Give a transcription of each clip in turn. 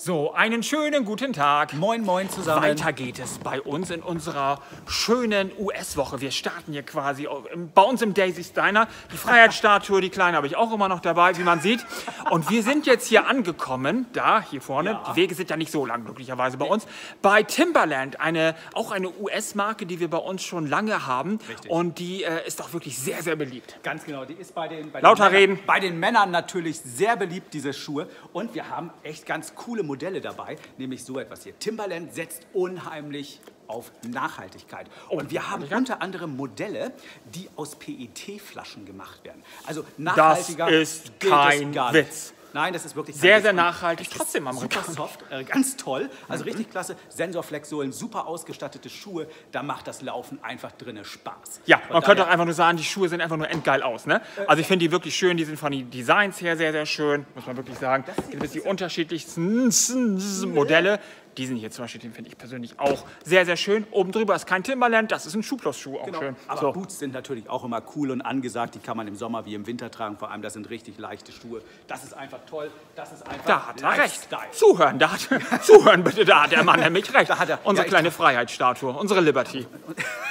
So, einen schönen guten Tag. Moin, moin zusammen. Weiter geht es bei uns in unserer schönen US-Woche. Wir starten hier quasi bei uns im Daisy Steiner. Die Freiheitsstatue, die kleine, habe ich auch immer noch dabei, wie man sieht. Und wir sind jetzt hier angekommen, da, hier vorne. Ja. Die Wege sind ja nicht so lang, glücklicherweise bei uns. Bei Timberland, eine, auch eine US-Marke, die wir bei uns schon lange haben. Richtig. Und die äh, ist auch wirklich sehr, sehr beliebt. Ganz genau, die ist bei den, bei Lauter den Männern, reden. Bei den Männern natürlich sehr beliebt, diese Schuhe. Und wir haben echt ganz coole Modelle dabei, nämlich so etwas hier. Timberland setzt unheimlich auf Nachhaltigkeit. Und wir haben unter anderem Modelle, die aus PET-Flaschen gemacht werden. Also nachhaltiger das ist kein Witz. Nein, das ist wirklich sehr, sehr nachhaltig. Trotzdem amerikanisch. Super soft, äh, ganz toll. Also mhm. richtig klasse. Sensorflexsohlen, super ausgestattete Schuhe. Da macht das Laufen einfach drinnen Spaß. Ja, man könnte auch einfach nur sagen, die Schuhe sehen einfach nur endgeil aus. Ne? Äh, also ich finde die wirklich schön. Die sind von den Designs her sehr, sehr schön. Muss man wirklich sagen. Das gibt es die unterschiedlichsten Modelle. Diesen hier zum Beispiel, den finde ich persönlich auch sehr, sehr schön. Oben drüber ist kein Timberland, das ist ein Schuhplusschuh, auch genau. schön. Aber so. Boots sind natürlich auch immer cool und angesagt. Die kann man im Sommer wie im Winter tragen. Vor allem, das sind richtig leichte Schuhe. Das ist einfach toll. Das ist einfach Da hat er recht. Zuhören, da hat, zuhören bitte, da hat der Mann nämlich recht. Da hat er, Unsere ja, kleine Freiheitsstatue, unsere Liberty.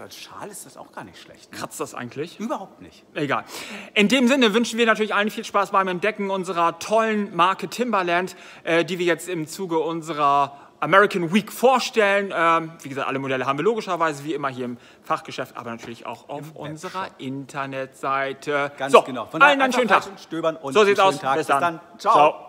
als Schal ist das auch gar nicht schlecht. Ne? Kratzt das eigentlich? Überhaupt nicht. Egal. In dem Sinne wünschen wir natürlich allen viel Spaß beim Entdecken unserer tollen Marke Timberland, äh, die wir jetzt im Zuge unserer American Week vorstellen. Ähm, wie gesagt, alle Modelle haben wir logischerweise wie immer hier im Fachgeschäft, aber natürlich auch auf Im unserer Webshop. Internetseite. Ganz so, genau. Von allen einen schönen Tag. Stöbern und so sieht's aus. Tag. Bis dann. Bis dann. Ciao. Ciao.